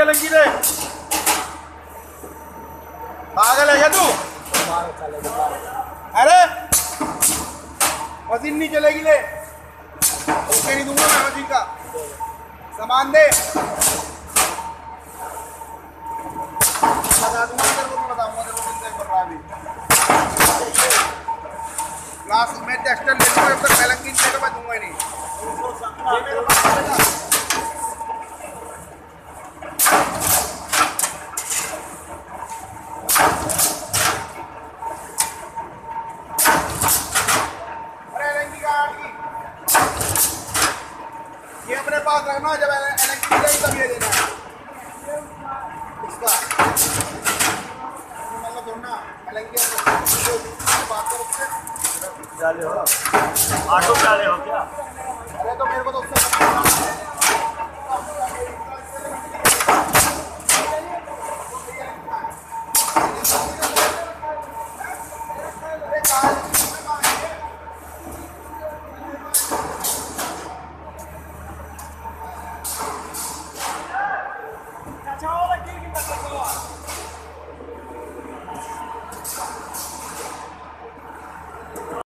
क्या लगी रे? पागल है तू? अरे, मशीन नहीं चलेगी ले। ओके नहीं दूँगा मैं मशीन का। सामान दे। मैं बताऊँगा, तेरे को कर रहा अभी क्लास में टेस्टर ले लूँगा जब तक नहीं देगा मैं दूँगा नहीं ये मेरे पास चलेगा अरे एलएनजी का आठ की ये अपने पास रखना, जब इलेक्ट्रिक तब ये देना इसका मतलब दोनों एलएनजी बात करो ऑटो चाले हो क्या?